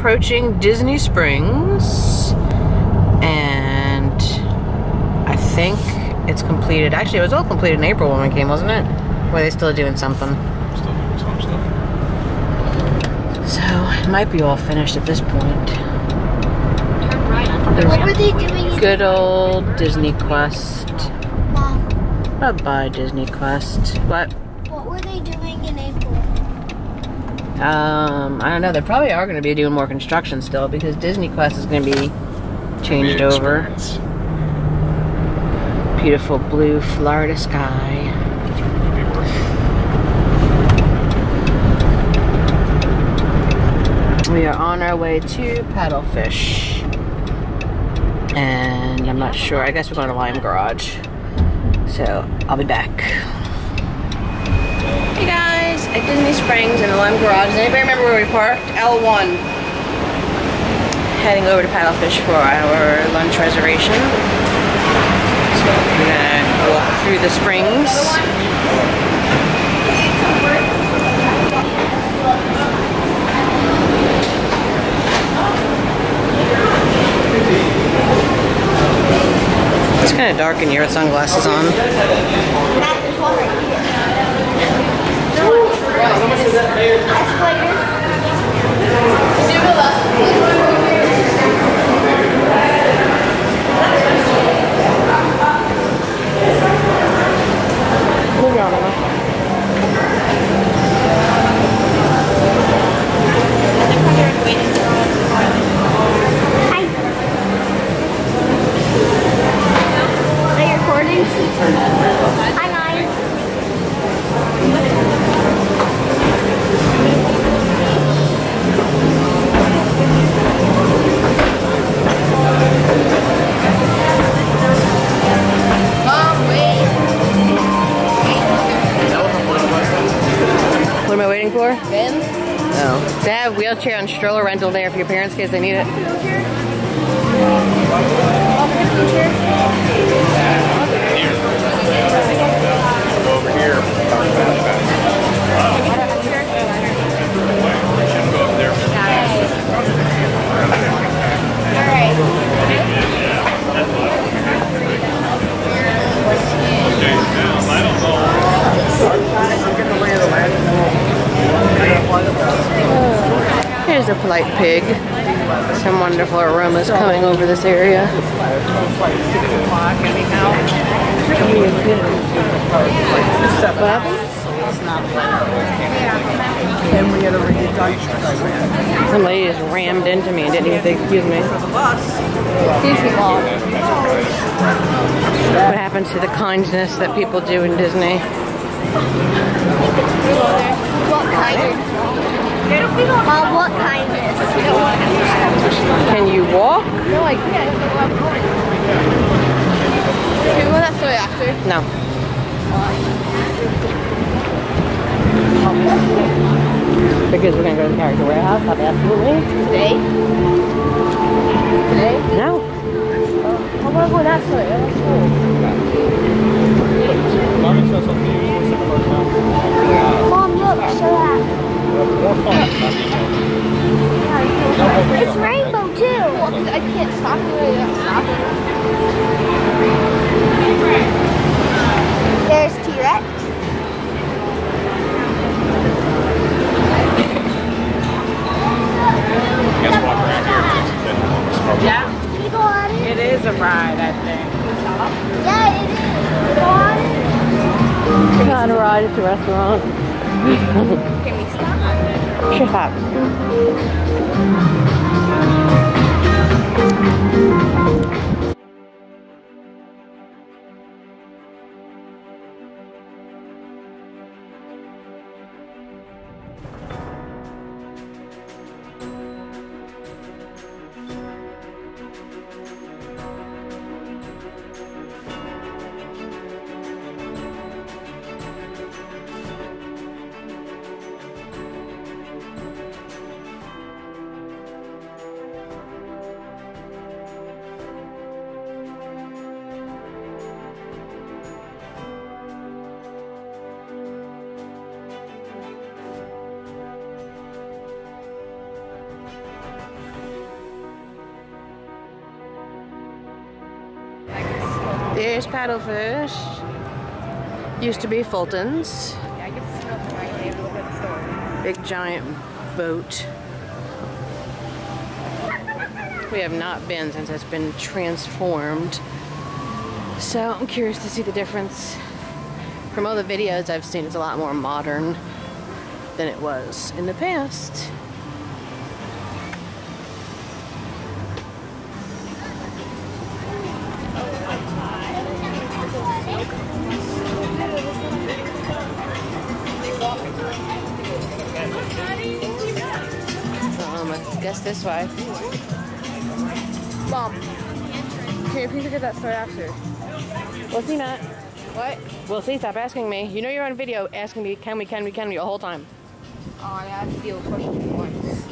approaching Disney Springs. And I think it's completed. Actually, it was all completed in April when we came, wasn't it? Or are they still doing something? Still doing some stuff. So it might be all finished at this point. Turn right on the What were they doing Good old Disney Quest. Bye bye, Disney Quest. What? what were they doing in April? Um, I don't know. They probably are going to be doing more construction still because Disney Quest is going to be changed Be over. Beautiful blue Florida sky. We are on our way to Paddlefish. And I'm not sure. I guess we're going to Lime Garage. So I'll be back. Disney Springs in the Lime Garage. Does anybody remember where we parked? L1. Heading over to Paddlefish for our lunch reservation. So we're gonna walk through the springs. It's kind of dark in here with sunglasses on. Matt, there's one right here. Escalator. Rental there for your parents in case they need it. A polite pig. Some wonderful aromas coming over this area. Some lady just rammed into me and didn't even say excuse me. What happened to the kindness that people do in Disney? What kindness? Mom, what kindness? Can you walk? No, I can't. Can we go that way after? No. Because we're gonna go to the character warehouse, absolutely. Today? Today? No. Oh, I want to go that way. That's cool. Stop it. I don't stop it. There's T-Rex. You guys walk around here. It's been almost probably. Yeah, Can you go on it? it is a ride, I think. Yeah, it is. Go on it. It's not a ride, it's a restaurant. Can we stop? Shut up. Thank you. There's Paddlefish. Used to be Fulton's. Yeah, I get to smell the right there. Look at the store. Big giant boat. We have not been since it's been transformed. So I'm curious to see the difference. From all the videos I've seen, it's a lot more modern than it was in the past. Guess this way. Mom, can you please look at that store after? We'll see, Matt. What? We'll see. Stop asking me. You know you're on video asking me, can we, can we, can we, the whole time. Oh, I have to deal with questions once.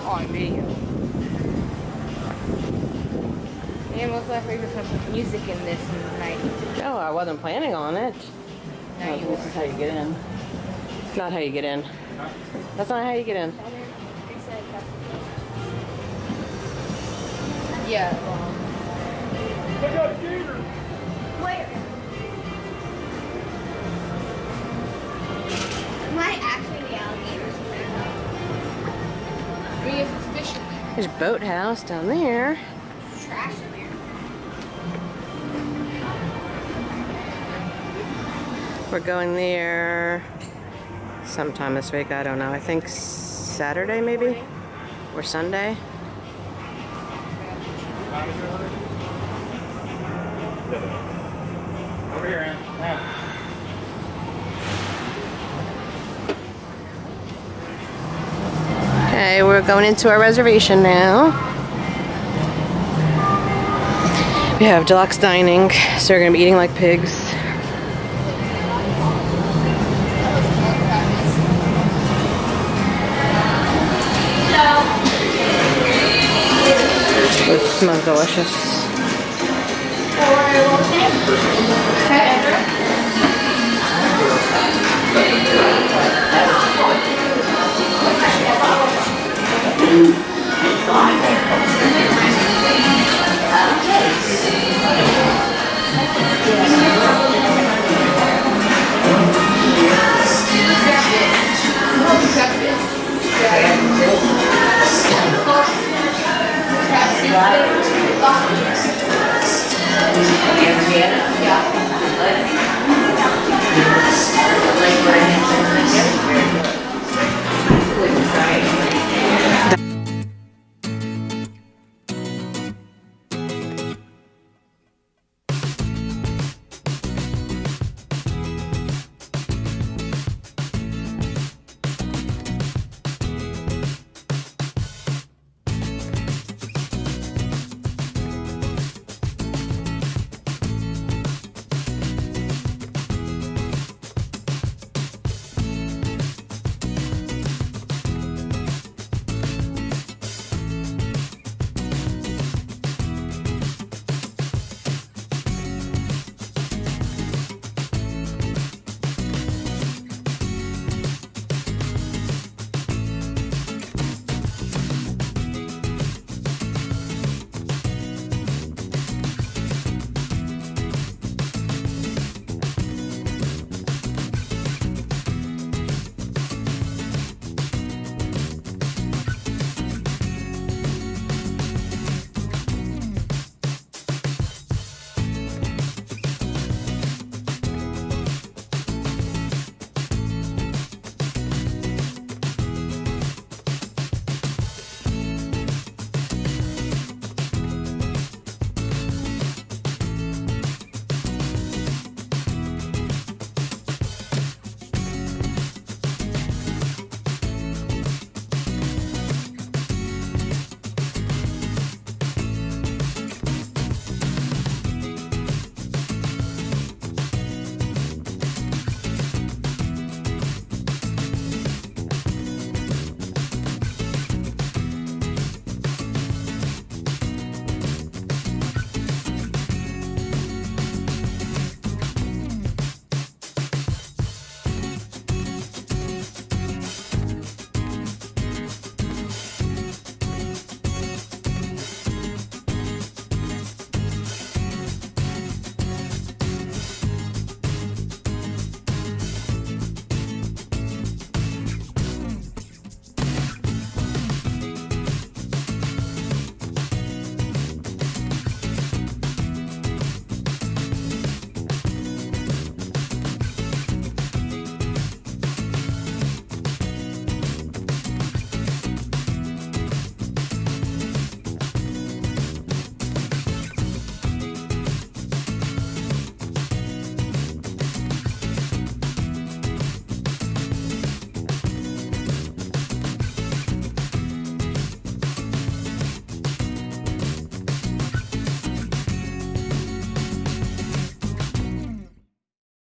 Oh, on video. And most likely there's gonna music in this night. No, I wasn't planning on it. Now you this is how you get in. It's not how you get in. That's not how you get in. Yeah. Where? Might actually be alligators in there though. I mean, if it's fish in there. There's boathouse down there. Trash in there. We're going there sometime this week. I don't know. I think Saturday maybe or Sunday. Over here, Ann. Ann. Okay, we're going into our reservation now. We have deluxe dining, so we're gonna be eating like pigs. It smells delicious. Yeah.